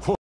そう。